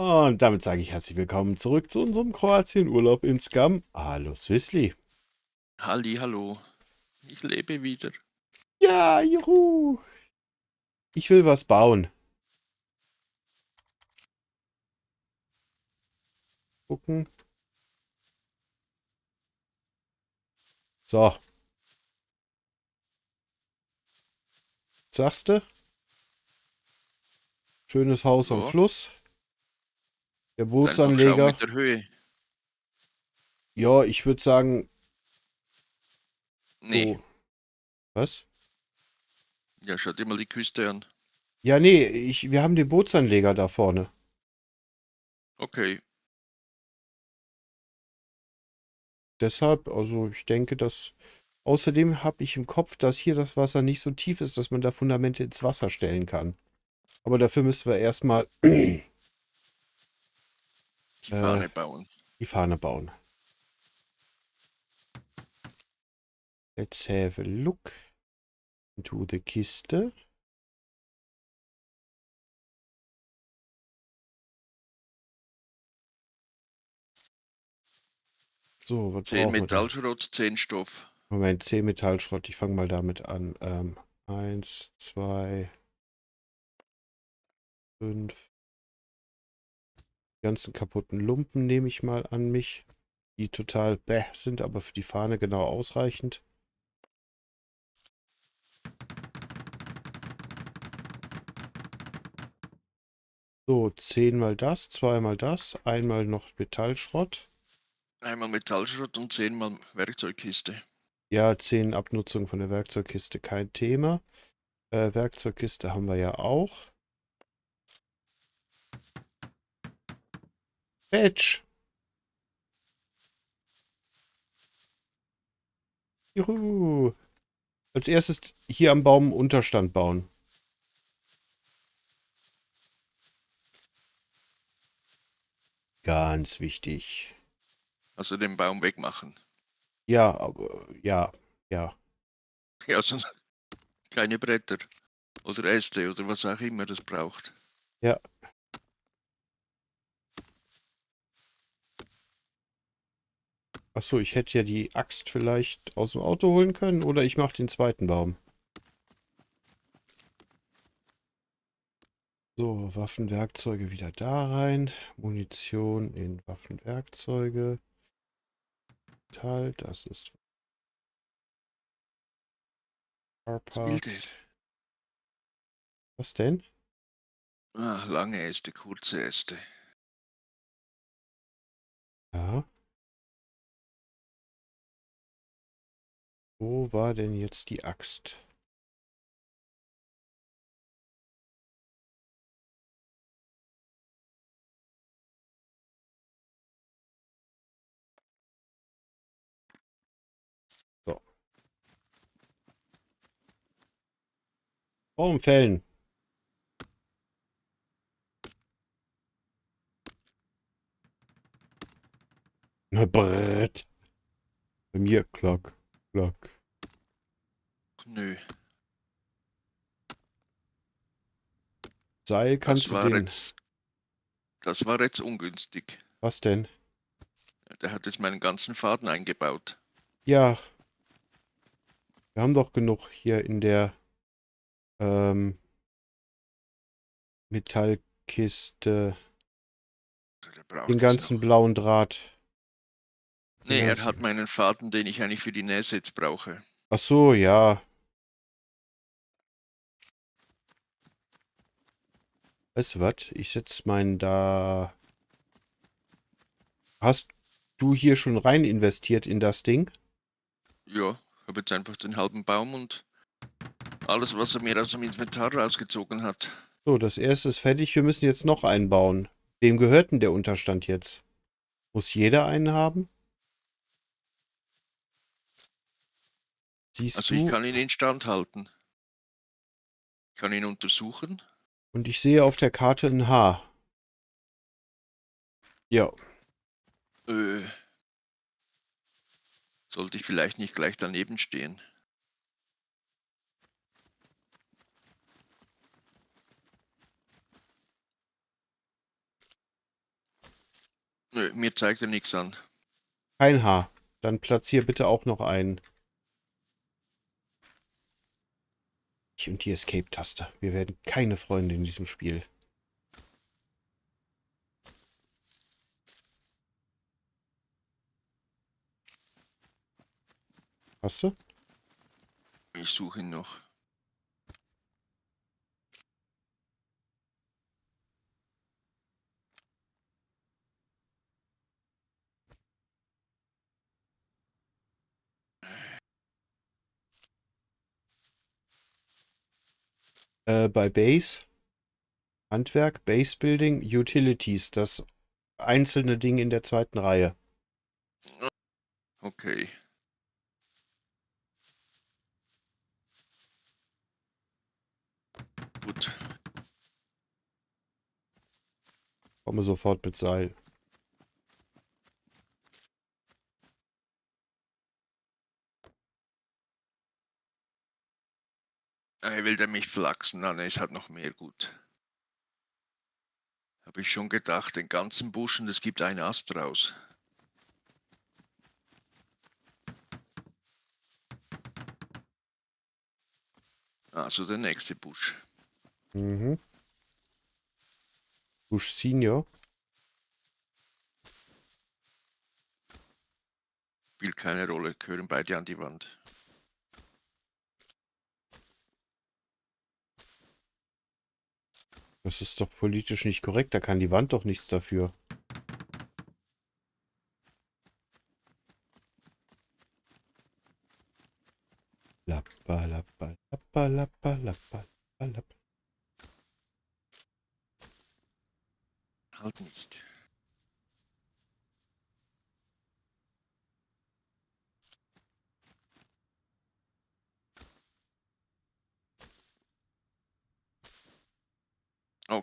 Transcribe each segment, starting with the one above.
Und damit sage ich herzlich willkommen zurück zu unserem Kroatien-Urlaub in Skam. Hallo Swissli. Halli, hallo. Ich lebe wieder. Ja, juhu. Ich will was bauen. Gucken. So. Sagst du? Schönes Haus am Ja. Fluss. Der Bootsanleger. Mit der Höhe. Ja, ich würde sagen. Nee, Oh. Was? ja, schau dir mal die Küste an. Ja, nee, ich, wir haben den Bootsanleger da vorne. Okay, Deshalb, also ich denke, dass. Außerdem habe ich im Kopf, dass hier das Wasser nicht so tief ist, dass man da Fundamente ins Wasser stellen kann. Aber dafür müssen wir erstmal die Äh. Fahne bauen. die Fahne bauen. Let's have a look into the Kiste. So, was 10 brauchen wir denn? Metallschrott, 10 Stoff. Moment, 10 Metallschrott, ich fange mal damit an. Ähm, eins, zwei, fünf. Die ganzen kaputten Lumpen nehme ich mal an mich, die total bäh sind, aber für die Fahne genau ausreichend. So, 10 mal das, zweimal das, einmal noch Metallschrott. Einmal Metallschrott und 10 mal Werkzeugkiste. Ja, 10 Abnutzung von der Werkzeugkiste, kein Thema. Äh, Werkzeugkiste haben wir ja auch. Batch. Juhu. Als erstes hier am Baum einen Unterstand bauen. Ganz wichtig. Also den Baum wegmachen. Ja, aber ja, ja. Ja, so kleine Bretter. Oder Äste oder was auch immer das braucht. Achso, ich hätte ja die Axt vielleicht aus dem Auto holen können oder ich mache den zweiten Baum. So, Waffenwerkzeuge wieder da rein. Munition in Waffenwerkzeuge. Metall, das ist. Parts. Was denn? Ah, lange Äste, kurze Äste. Ja. Wo war denn jetzt die Axt? So. Baum fällen. Na, Brett. Bei mir, klack, klack. Nö, Seil das kannst du war den. jetzt. Das war jetzt ungünstig. Was denn? Der hat jetzt meinen ganzen Faden eingebaut. Ja. Wir haben doch genug hier in der ähm, Metallkiste. Den ganzen blauen Draht. Nee, er hat meinen Faden, den ich eigentlich für die Näse jetzt brauche. Ach so, ja. Weißt du was? Ich setze meinen da. Hast du hier schon rein investiert in das Ding? Ja, habe jetzt einfach den halben Baum und alles, was er mir aus dem Inventar rausgezogen hat. So, das erste ist fertig. Wir müssen jetzt noch einen bauen. Wem gehört denn der Unterstand jetzt? Muss jeder einen haben? Siehst Also du? ich kann ihn instand halten. Ich kann ihn untersuchen. Und ich sehe auf der Karte ein H. Ja, Äh, sollte ich vielleicht nicht gleich daneben stehen. Nö, mir zeigt er nichts an. Kein Haar. Dann platzier bitte auch noch einen. Ich und die Escape-Taste. Wir werden keine Freunde in diesem Spiel. Hast du? Ich suche ihn noch. Äh, bei Base, Handwerk, Base Building, Utilities, das einzelne Ding in der zweiten Reihe. Okay. Gut. Komme sofort mit Seil. Er will der mich flachsen, dann ist halt noch mehr gut. Habe ich schon gedacht, den ganzen Busch und es gibt einen Ast raus. Also der nächste Busch. Mhm. Bush Senior. Spielt keine Rolle, gehören beide an die Wand. Das ist doch politisch nicht korrekt. Da kann die Wand doch nichts dafür. Lappa, lappa, lappa, lappa, lappa. Halt nicht.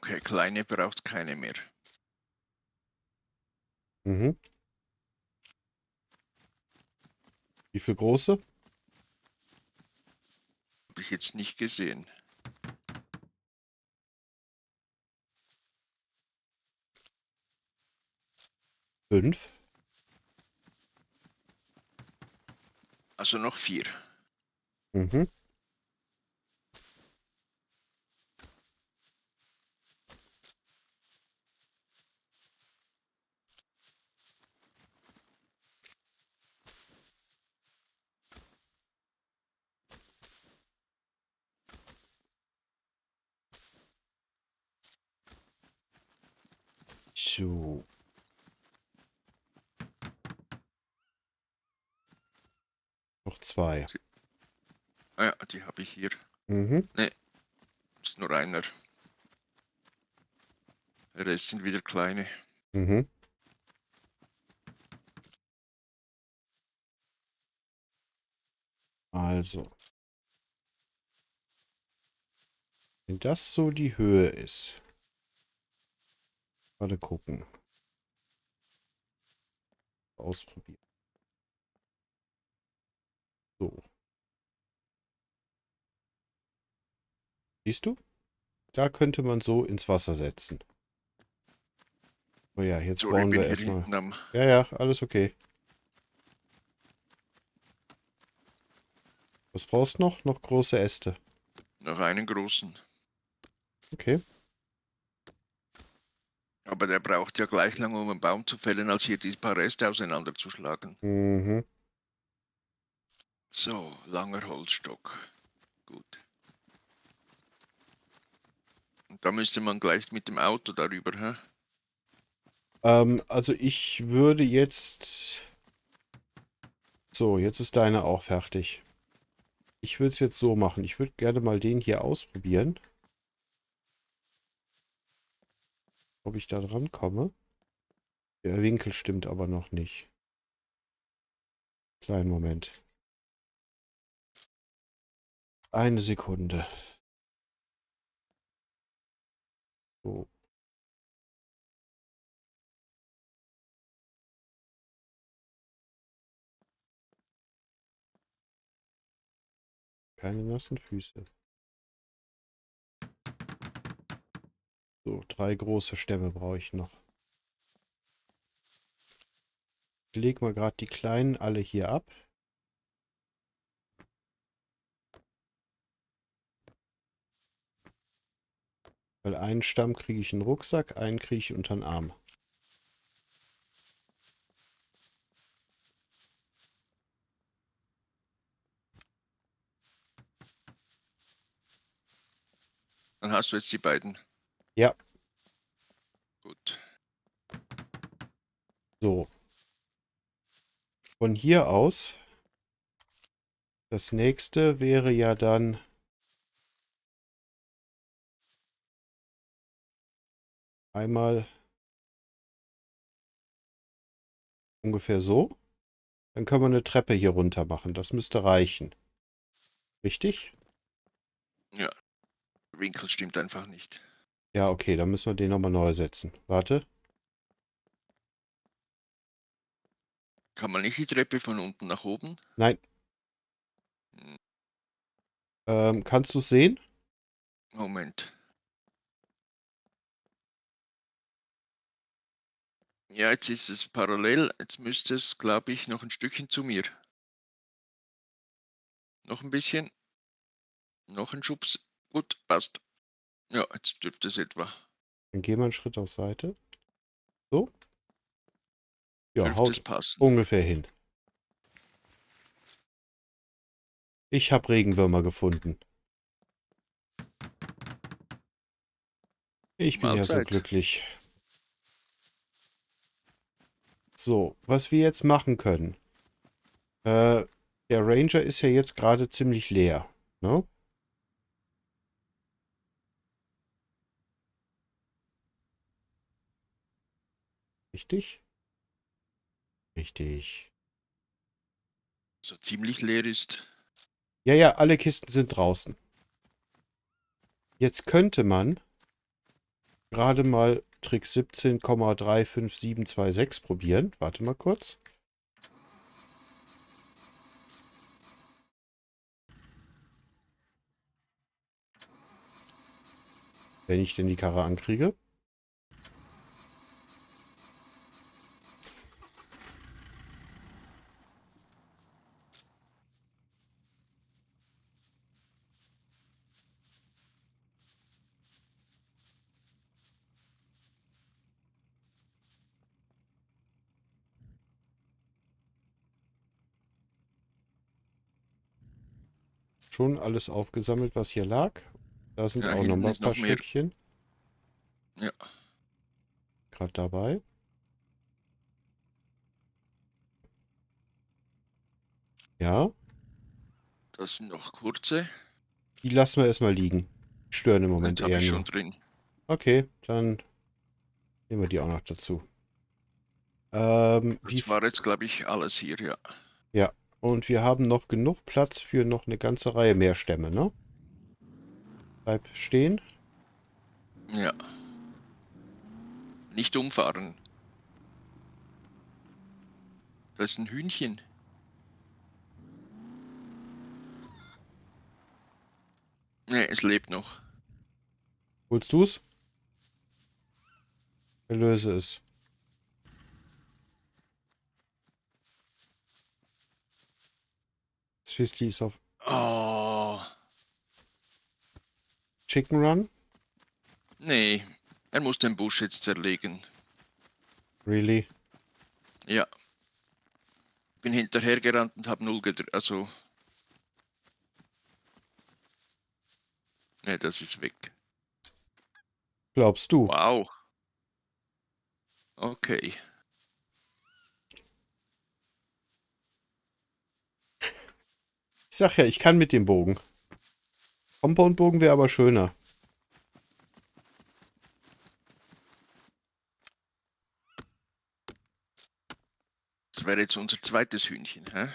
Okay, kleine braucht keine mehr. Mhm. Wie viel große? Habe ich jetzt nicht gesehen. Fünf. Also noch vier. Mhm. So. Noch zwei. Ah ja, die habe ich hier. Mhm. Ist nur einer. Der Rest sind wieder kleine. Mhm. Also. Wenn das so die Höhe ist. Warte gucken. Ausprobieren. So. Siehst du? Da könnte man so ins Wasser setzen. Oh ja, jetzt So, bauen wir erstmal. Ja, ja, alles okay. Was brauchst du noch? Noch große Äste. Noch einen großen. Okay. Aber der braucht ja gleich lange, um einen Baum zu fällen, als hier die paar Reste auseinanderzuschlagen. Mhm. So, langer Holzstock. Gut. Und da müsste man gleich mit dem Auto darüber, hä? Ähm, also ich würde jetzt... So, jetzt ist deine auch fertig. Ich würde es jetzt so machen. Ich würde gerne mal den hier ausprobieren. Ob ich da dran komme. Der Winkel stimmt aber noch nicht. Kleinen Moment. Eine Sekunde. So. Keine nassen Füße. So, drei große Stämme brauche ich noch. lege mal gerade die kleinen alle hier ab. Weil einen Stamm kriege ich in den Rucksack, einen kriege ich unter den Arm. Dann hast du jetzt die beiden. Ja. Gut. So. Von hier aus. Das nächste wäre ja dann einmal ungefähr so. Dann können wir eine Treppe hier runter machen. Das müsste reichen. Richtig? Ja. Winkel stimmt einfach nicht. Ja, okay, dann müssen wir den nochmal neu setzen. Warte. Kann man nicht die Treppe von unten nach oben? Nein. Ähm, kannst du es sehen? Moment. Ja, jetzt ist es parallel. Jetzt müsste es, glaube ich, noch ein Stückchen zu mir. Noch ein bisschen. Noch ein Schubs. Gut, passt. Ja, jetzt dürfte es etwa. Dann gehen wir einen Schritt auf Seite. So. Ja, dürfte haut passen. ungefähr hin. Ich habe Regenwürmer gefunden. Ich bin ja so Mahlzeit. glücklich. So, was wir jetzt machen können. Äh, der Ranger ist ja jetzt gerade ziemlich leer. Ne? Richtig? Richtig. So ziemlich leer ist. Ja, ja, alle Kisten sind draußen. Jetzt könnte man gerade mal Trick 17,35726 probieren. Warte mal kurz. Wenn ich denn die Karre ankriege. Schon alles aufgesammelt, was hier lag. Da sind Ja, auch noch hinten mal ein paar noch. Stückchen. Ja. Gerade dabei. Ja, Das sind noch kurze. die lassen wir erstmal liegen. Stören im Moment eher ich schon drin. Okay, dann nehmen wir die auch noch dazu. Ähm, wie, Das war jetzt, glaube ich, alles hier, ja. Und wir haben noch genug Platz für noch eine ganze Reihe mehr Stämme, ne? Bleib stehen. Ja. Nicht umfahren. Das ist ein Hühnchen. Ne, es lebt noch. Holst du's? Erlöse es. Zwisty ist auf Oh. Chicken Run. Nee, er muss den Busch jetzt zerlegen. Really? Ja. Bin hinterhergerannt und hab null gedrückt. Also. Ne, das ist weg. Glaubst du? Wow. Okay. Ich sag ja, ich kann mit dem Bogen. Compound-Bogen wäre aber schöner. Das wäre jetzt unser zweites Hühnchen, hä?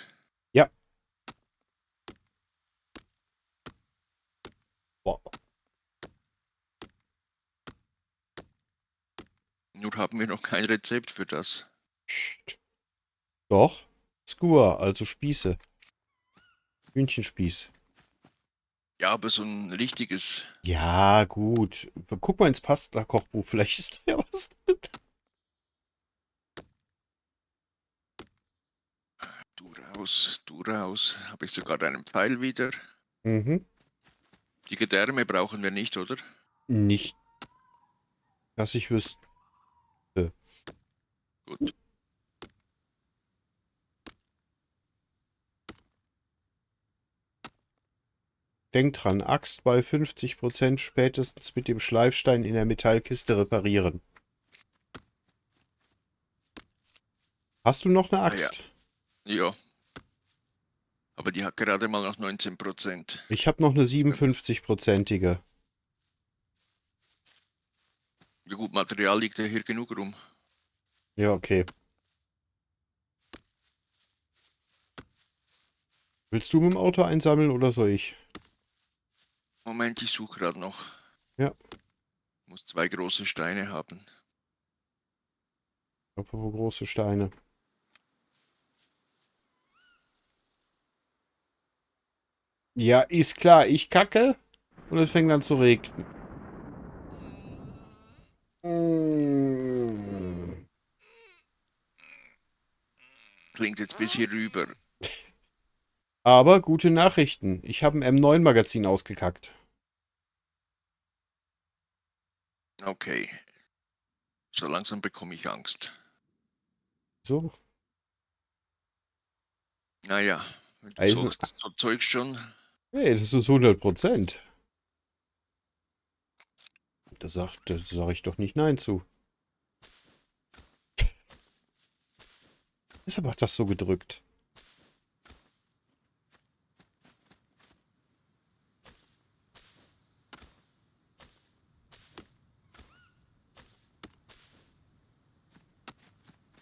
Boah. Nur haben wir noch kein Rezept für das. Psst. Doch. Skur, also Spieße. Hühnchenspieß. Ja, aber so ein richtiges. Ja, gut. Guck mal ins Pasta-Kochbuch. Vielleicht ist da ja was drin. Aus Duraus habe ich sogar einen Pfeil wieder. Mhm. Die Gedärme brauchen wir nicht, oder? Nicht, dass ich wüsste. Gut. Denk dran, Axt bei 50% spätestens mit dem Schleifstein in der Metallkiste reparieren. Hast du noch eine Ah, ja. Axt? Ja. Aber die hat gerade mal noch 19 Prozent. Ich habe noch eine 57-prozentige. Ja gut, Material liegt ja hier genug rum. Ja, okay. Willst du mit dem Auto einsammeln oder soll ich? Moment, ich suche gerade noch. Ja. Muss zwei große Steine haben. Apropos große Steine. Ja, ist klar, ich kacke und es fängt an zu regnen. Klingt jetzt bis hier rüber. Aber gute Nachrichten. Ich habe ein M9-Magazin ausgekackt. Okay. So langsam bekomme ich Angst. So. Naja, wenn du Eisen- so, so Zeug schon. Hey, das ist 100 Prozent. Da sagt, da sage ich doch nicht Nein zu. Deshalb hat das so gedrückt.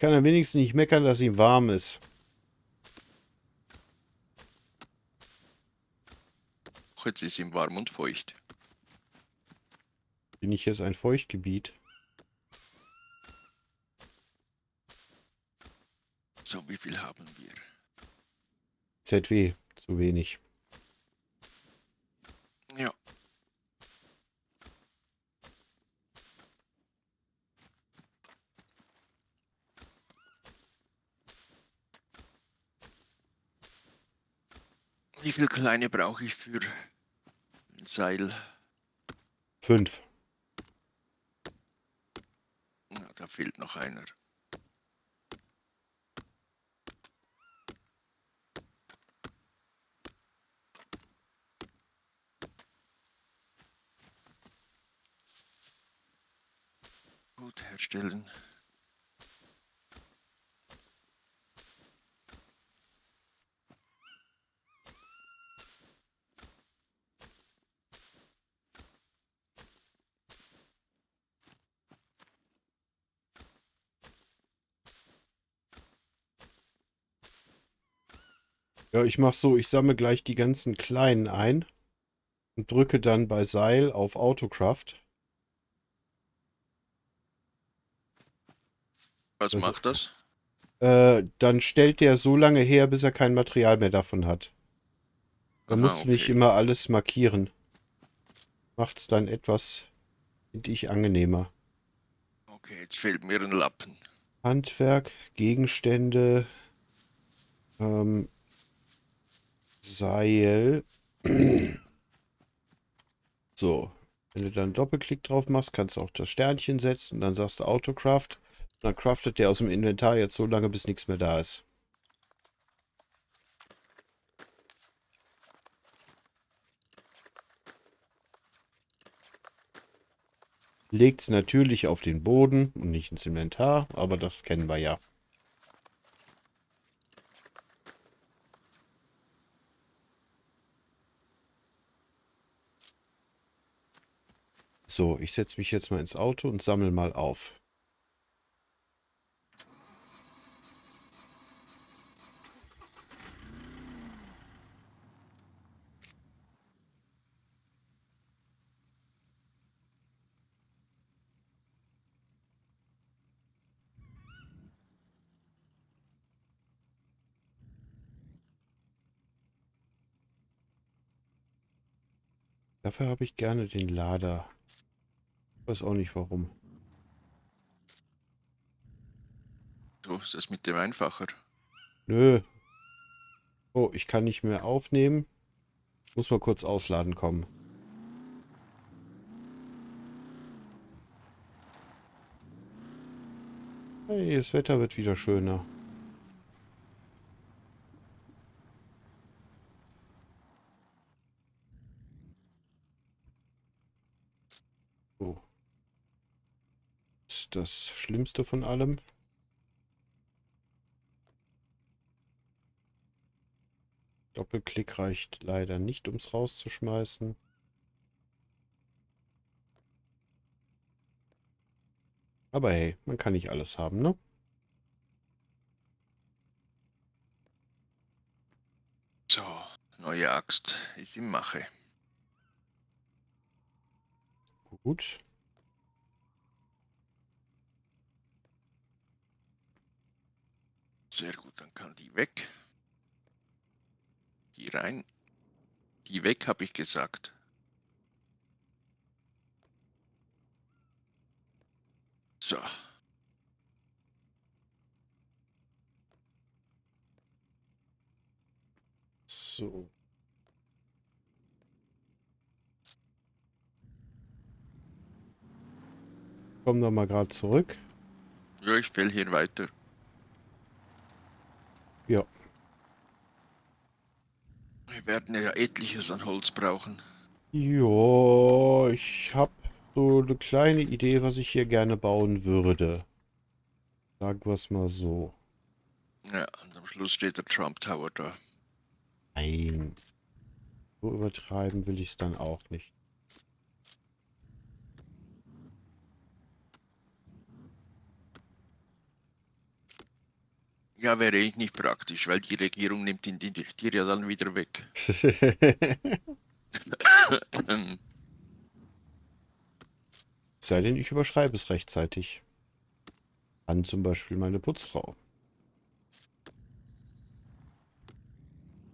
Kann er wenigstens nicht meckern, dass ihm warm ist. Jetzt ist ihm warm und feucht. Bin ich jetzt ein Feuchtgebiet? So, wie viel haben wir? ZW, zu wenig. Ja. Wie viel kleine brauche ich für ein Seil? Fünf. Na, da fehlt noch einer. Gut herstellen. Ja, ich mach so, ich sammle gleich die ganzen kleinen ein und drücke dann bei Seil auf Autocraft. Was Das- macht das? Äh, dann stellt der so lange her, bis er kein Material mehr davon hat. Da musst du nicht okay. immer alles markieren. Macht's dann etwas, finde ich, angenehmer. Okay, jetzt fehlt mir ein Lappen. Handwerk, Gegenstände, ähm, Seil. So, wenn du dann Doppelklick drauf machst, kannst du auch das Sternchen setzen und dann sagst du Autocraft. Dann craftet der aus dem Inventar jetzt so lange, bis nichts mehr da ist. Legt es natürlich auf den Boden und nicht ins Inventar, aber das kennen wir ja. So, ich setze mich jetzt mal ins Auto und sammle mal auf. Dafür habe ich gerne den Lader. Weiß auch nicht warum. So ist das mit dem einfacher. Nö. Oh, ich kann nicht mehr aufnehmen. Muss mal kurz ausladen kommen. Hey, das Wetter wird wieder schöner. So. Das ist das Schlimmste von allem. Doppelklick reicht leider nicht, um es rauszuschmeißen. Aber hey, man kann nicht alles haben, ne? So, neue Axt ist im Mache. Gut. Sehr gut, dann kann die weg. Die rein. Die weg, habe ich gesagt. So. So. Komm noch mal gerade zurück. Ja, ich fäll hier weiter. Ja. Wir werden ja etliches an Holz brauchen. Ja, ich habe so eine kleine Idee, was ich hier gerne bauen würde. Sagen wir es mal so. Ja, und am Schluss steht der Trump Tower da. Nein. So übertreiben will ich es dann auch nicht. Ja, wäre ich nicht praktisch, weil die Regierung nimmt ihn dir ja dann wieder weg. Sei denn, ich überschreibe es rechtzeitig. An zum Beispiel meine Putzfrau.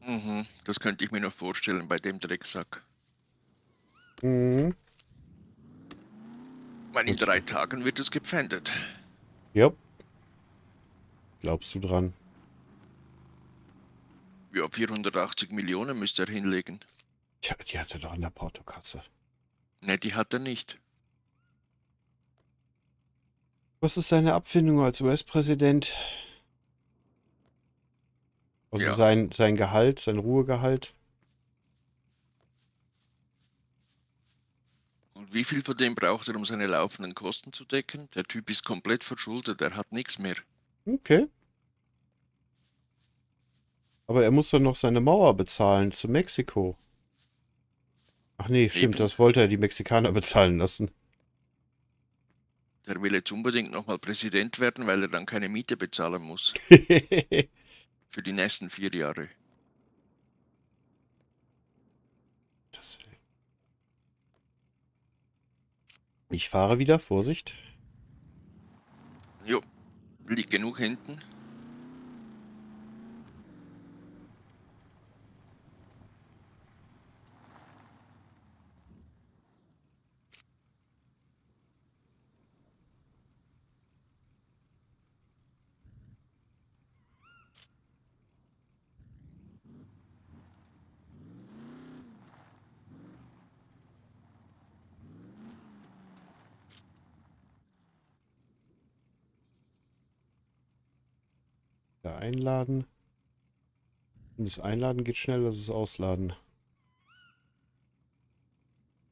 mhm, das könnte ich mir noch vorstellen bei dem Drecksack. Mhm. In drei Tagen wird es gepfändet. Ja. Glaubst du dran? Ja, 480 Millionen müsste er hinlegen. Tja, die hat er doch in der Portokasse. Ne, die hat er nicht. Was ist seine Abfindung als US-Präsident? Also Ja. sein, sein Gehalt, sein Ruhegehalt? Und wie viel von dem braucht er, um seine laufenden Kosten zu decken? Der Typ ist komplett verschuldet, er hat nichts mehr. Okay. Aber er muss doch noch seine Mauer bezahlen zu Mexiko. Ach nee, stimmt, Eben. das wollte er die Mexikaner bezahlen lassen. Der will jetzt unbedingt nochmal Präsident werden, weil er dann keine Miete bezahlen muss. Für die nächsten vier Jahre. das will. Ich fahre wieder, Vorsicht. Jo, liegt genug hinten. Da einladen. Und das Einladen geht schneller als das Ausladen.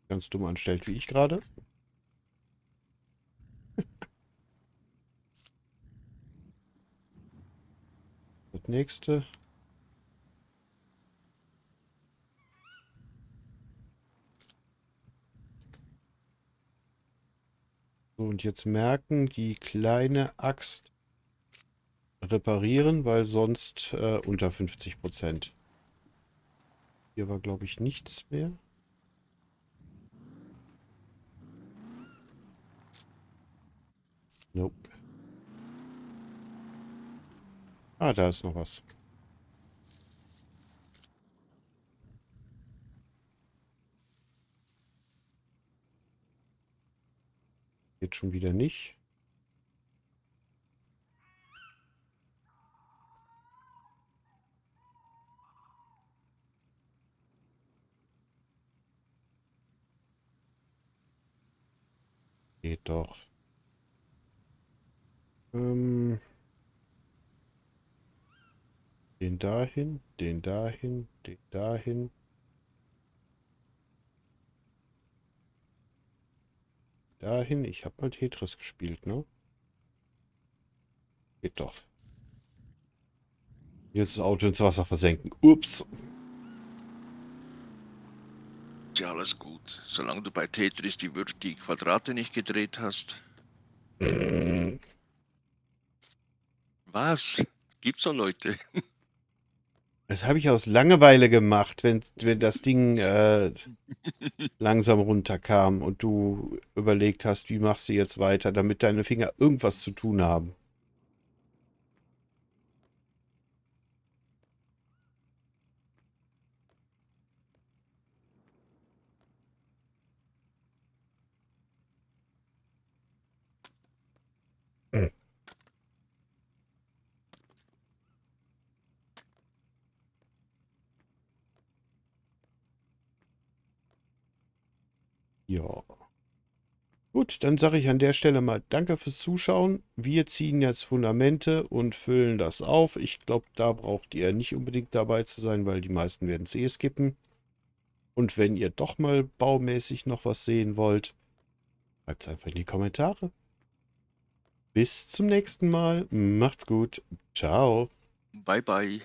Ganz dumm anstellt wie ich gerade. Das nächste. So, und jetzt merken, die kleine Axt reparieren, weil sonst äh, unter 50 Prozent. Hier war, glaube ich, nichts mehr. Nope. Ah, da ist noch was. Geht schon wieder nicht. Geht doch. Ähm, den dahin, den dahin, den dahin. Dahin. Ich habe mal Tetris gespielt, ne? Geht doch. Jetzt das Auto ins Wasser versenken. Ups. Ist ja alles gut. Solange du bei Tetris die, Wür- die Quadrate nicht gedreht hast. Was? Gibt's so Leute? Das habe ich aus Langeweile gemacht, wenn, wenn das Ding äh, langsam runterkam und du überlegt hast, wie machst du jetzt weiter, damit deine Finger irgendwas zu tun haben. Ja. Gut, dann sage ich an der Stelle mal Danke fürs Zuschauen. Wir ziehen jetzt Fundamente und füllen das auf. Ich glaube, da braucht ihr nicht unbedingt dabei zu sein, weil die meisten werden es eh skippen. Und wenn ihr doch mal baumäßig noch was sehen wollt, schreibt es einfach in die Kommentare. Bis zum nächsten Mal. Macht's gut. Ciao. Bye bye.